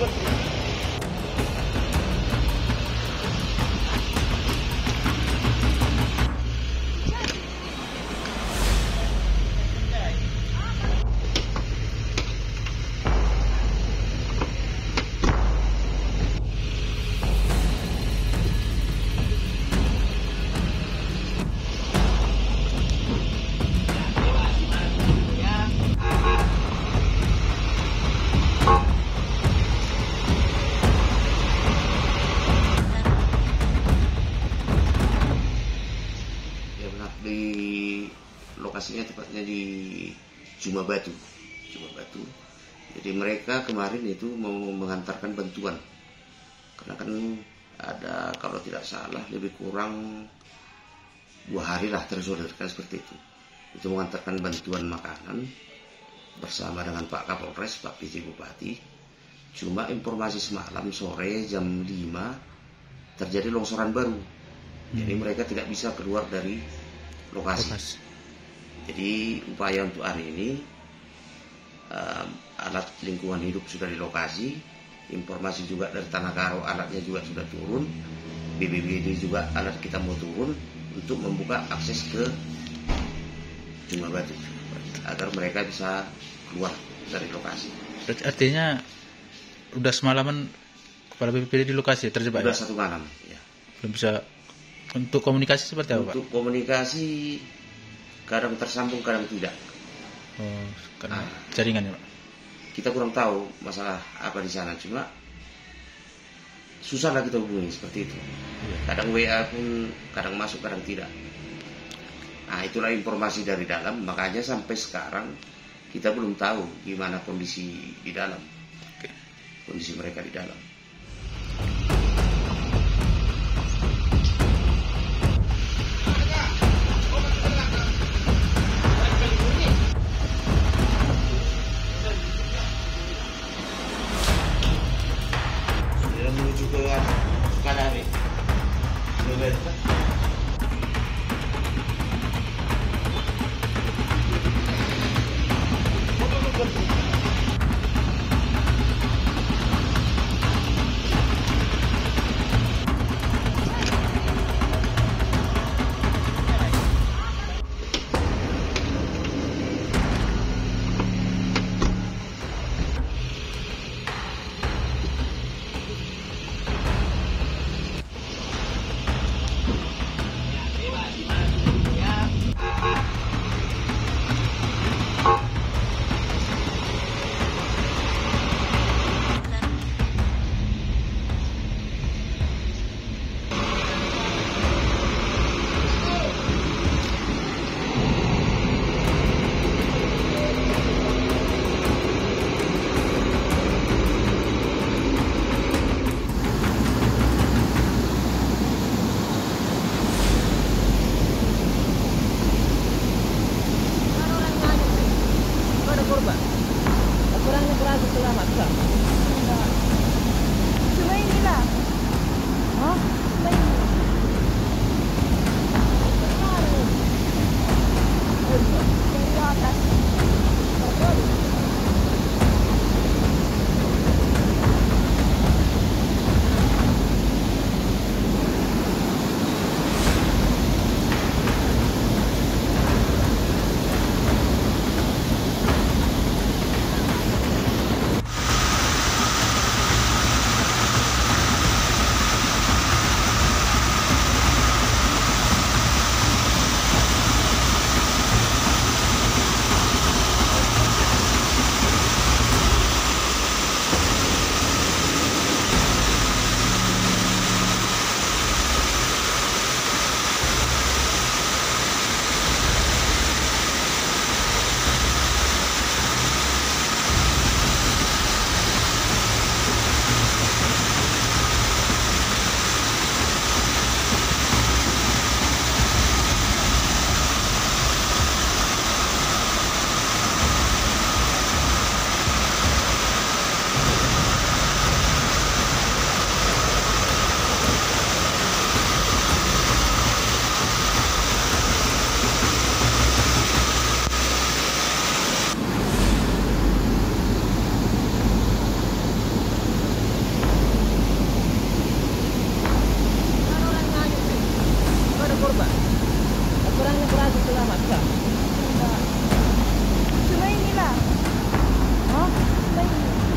个。Dari Juma Batu. Juma Batu. Jadi mereka kemarin itu mau mengantarkan bantuan. Karena kan ada kalau tidak salah lebih kurang dua hari lah tersodorkan seperti itu. Itu mengantarkan bantuan makanan bersama dengan Pak Kapolres, Pak PJ Bupati. Cuma informasi semalam sore jam 5 terjadi longsoran baru. Jadi mereka tidak bisa keluar dari lokasi. Lokasi. Jadi upaya untuk hari ini um, alat lingkungan hidup sudah di lokasi, informasi juga dari Tanah Karo alatnya juga sudah turun, BBBD juga alat kita mau turun untuk membuka akses ke Jumlah Batu agar mereka bisa keluar dari lokasi. Berarti artinya udah semalaman kepala BPBD di lokasi ya, terjebak Sudah ya? satu malam. Ya. Belum bisa untuk komunikasi seperti apa, Pak? Untuk komunikasi kadang tersambung kadang tidak. Oh, karena Ah. jaringan ya, Pak. Kita kurang tahu masalah apa di sana cuma susah lah kita hubungi seperti itu. Iya. Kadang WA pun kadang masuk kadang tidak. Nah itulah informasi dari dalam makanya sampai sekarang kita belum tahu gimana kondisi di dalam kondisi mereka di dalam. Ada 干嘛去啊去威尼了啊？去威尼。